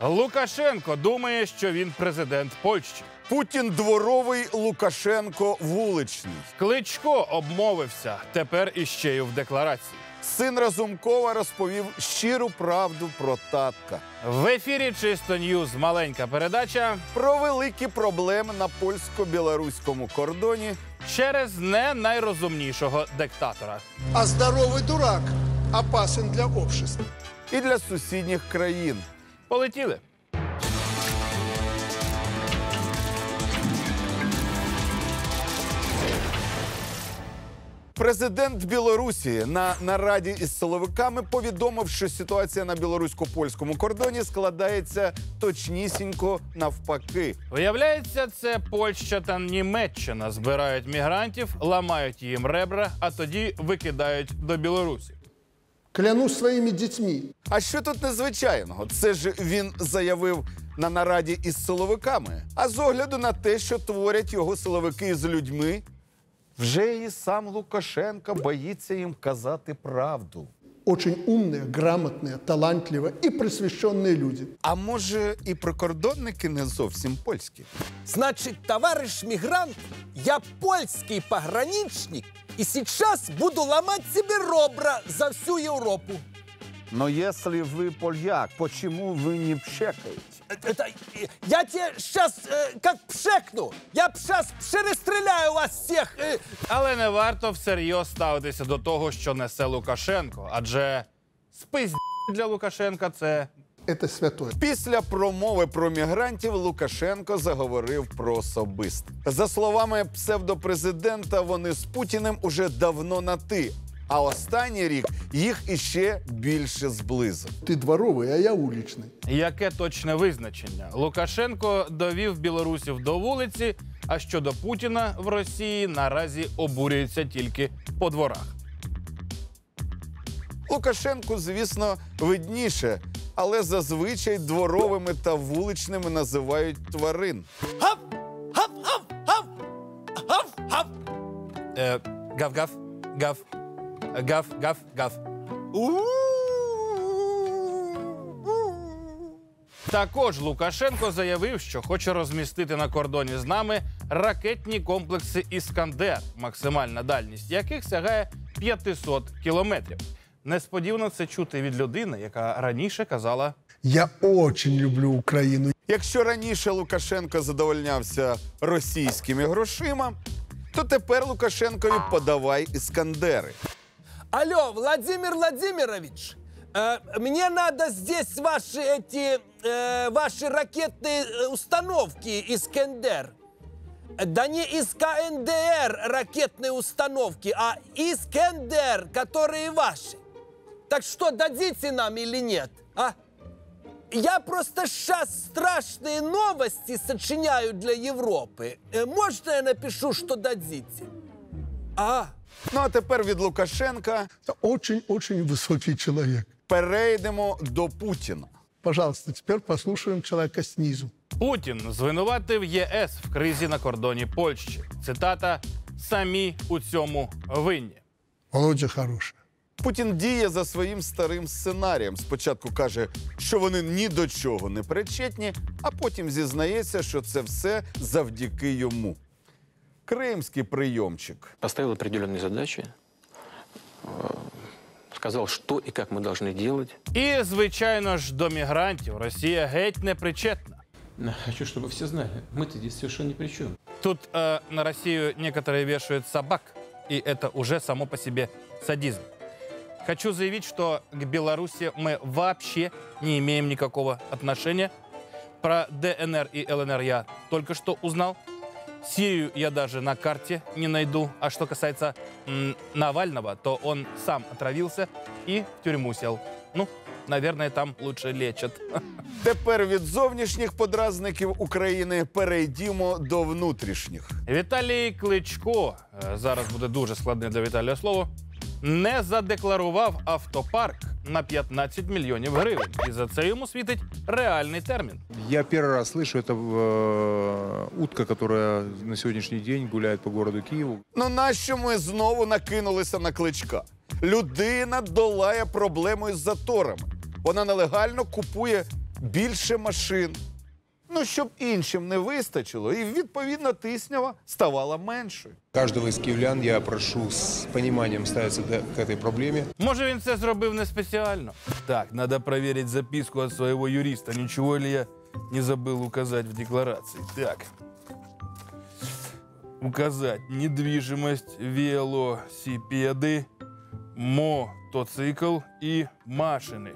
Лукашенко думає, що він президент Польщі. Путін дворовий, Лукашенко вуличний. Кличко обмовився тепер іще й в декларації. Син Разумкова розповів щиру правду про татка. В ефірі Чисто Ньюз маленька передача Про великі проблеми на польсько-білоруському кордоні через не найрозумнішого диктатора. А здоровый дурак опасен для общества. і для сусідніх країн. Полетіли. Президент Білорусі на нараді із силовиками повідомив, що ситуація на білорусько-польському кордоні складається точнісінько навпаки. Виявляється, це Польща та Німеччина збирають мігрантів, ламають їм ребра, а тоді викидають до Білорусі. Клянусь своїми дітьми. А що тут незвичайного? Це ж він заявив на нараді із силовиками. А з огляду на те, що творять його силовики з людьми, вже і сам Лукашенко боїться їм казати правду Очень умные, грамотные, талантливые и просвещенные люди. А може, і прикордонники не зовсім польські? Значит, товарищ мигрант, я польский пограничник, и сейчас буду ломать себе ребра за всю Европу. Но якщо ви поляк, чому ви не пшекаєте? Это, э, я тебе сейчас как пшекну, я сейчас перестреляю вас всех. э. Але не варто всерйоз ставитися до того, що несе Лукашенко, адже спис для Лукашенка це Это святое. Після промови про мігрантів Лукашенко заговорив про особисте. За словами псевдопрезидента, вони з Путіним уже давно на ти. А останній рік їх іще більше зблизив. Ты дворовый, а я уличный. яке точне визначення. Лукашенко довів білорусів до вулиці, а щодо Путіна в Росії наразі обурюється тільки по дворах. Лукашенку, звісно, видніше, але зазвичай дворовими та вуличними називають тварин. Хап, хап, хап, хап, хап, хап. Е, гав-гав, гав, Гав, гав, гав. Також Лукашенко заявив, що хоче розмістити на кордоні з нами ракетні комплекси Іскандер, максимальна дальність яких сягає 500 кілометрів. Несподівано це чути від людини, яка раніше казала Я очень люблю Украину. Якщо раніше Лукашенко задовольнявся російськими грошима, то тепер Лукашенкові подавай іскандери. Алло, Владимир Владимирович, э, мне надо здесь ваши эти э, ваши ракетные э, установки Искандер. Да не из КНДР ракетные установки, а Искандер, которые ваши. Так что, дадите нам или нет, а? Я просто сейчас страшные новости сочиняю для Европы. Э, Можно я напишу, что дадите? А, Ну а тепер від Лукашенка очень-очень высокий человек. перейдемо до Путіна. Пожалуйста, теперь послушаем человека снизу. Путін звинуватив ЄС в кризі на кордоні Польщі. Цитата: самі у цьому винні. Володя хороший. Путін діє за своїм старим сценарієм. Спочатку каже, що вони ні до чого не причетні, а потім зізнається, що це все завдяки йому. Кримський прийомчик. поставил определенные задачи, э, сказал, что и как мы должны делать. І, звичайно ж, до мігрантів Росія геть не причетна. Но Хочу, чтобы все знали, мы-то здесь совершенно ни при чем. Тут э, на Россию некоторые вешают собак, и это уже само по себе садизм. Хочу заявить, что к Беларуси мы вообще не имеем никакого отношения. Про ДНР и ЛНР я только что узнал. Сирию я даже на карте не найду. А что касается м, Навального, то он сам отравился и в тюрьму сел. Ну, наверное, там лучше лечат. Тепер від зовнішніх подразників України перейдімо до внутрішніх. Віталій Кличко е, зараз буде дуже складне для Віталія слово. Не задекларував автопарк на 15 мільйонів гривень, і за це йому світить реальний термін. Я первый раз слышу, это э, утка, которая на сегодняшний день гуляет по городу Киеву. Ну нащо ми знову накинулися на кличка? Людина долає проблему із заторами. Вона нелегально купує більше машин. Ну, щоб іншим не вистачило, і відповідно тиснява ставала меншою. Каждого из киевлян я прошу с пониманием ставиться до- к этой проблеме. Може, він це зробив не спеціально? Так, треба перевірити записку від свого юриста. Нічого ли я не забыл указать в декларации. Так. Указать недвижимость, велосипеды, мотоцикл и машины.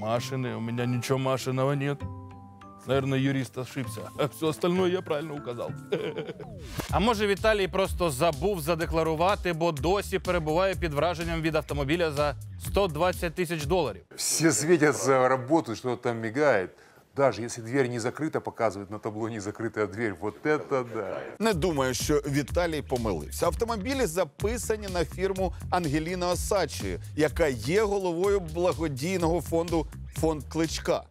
Машины? У меня ничего машинного нет. Наверное, юрист ошибся. А все остальное я правильно указав. А може Віталій просто забув задекларувати, бо досі перебуває під враженням від автомобіля за 120 тисяч доларів. Все светятся, работают, что-то там мигает. Даже если дверь не закрыта, показывает на табло не закрытая дверь. Вот это да. Не думаю, що Віталій помилився. Автомобілі записані на фірму Ангеліна Осадчої, яка є головою благодійного фонду Фонд Кличка.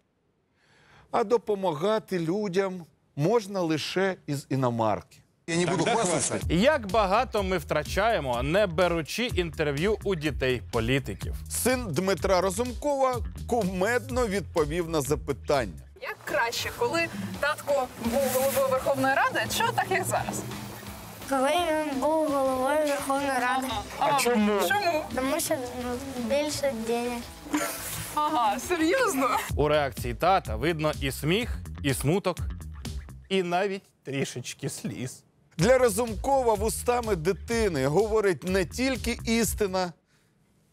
А допомагати людям можна лише із іномарки. Я не буду хвастаться. Як багато ми втрачаємо, не беручи інтерв'ю у дітей політиків. Син Дмитра Розумкова кумедно відповів на запитання. Як краще, коли татко був головою Верховної Ради, чи так як зараз? Коли він був головою Верховної Ради, А чому? Чому? тому що ну, більше денег. Ага, серйозно? У реакції тата видно і сміх, і смуток, і навіть трішечки сліз. Для Разумкова вустами дитини говорить не тільки істина,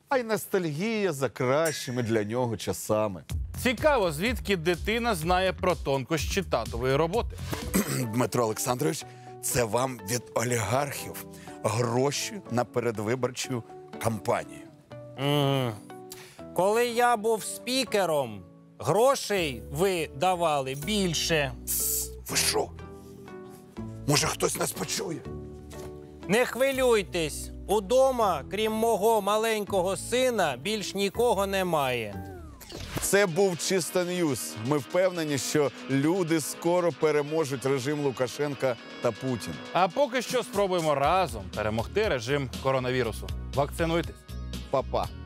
а й ностальгія за кращими для нього часами. Цікаво, звідки дитина знає про тонкощі татової роботи. Дмитро Олександрович, це вам від олігархів гроші на передвиборчу кампанію. Коли я був спікером, грошей ви давали більше. Ви що? Може, хтось нас почує? Не хвилюйтесь, удома, крім мого маленького сина, більш нікого немає. Це був чисто ньюс. Ми впевнені, що люди скоро переможуть режим Лукашенка та Путін. А поки що спробуємо разом перемогти режим коронавірусу. Вакцинуйтесь. Па-па.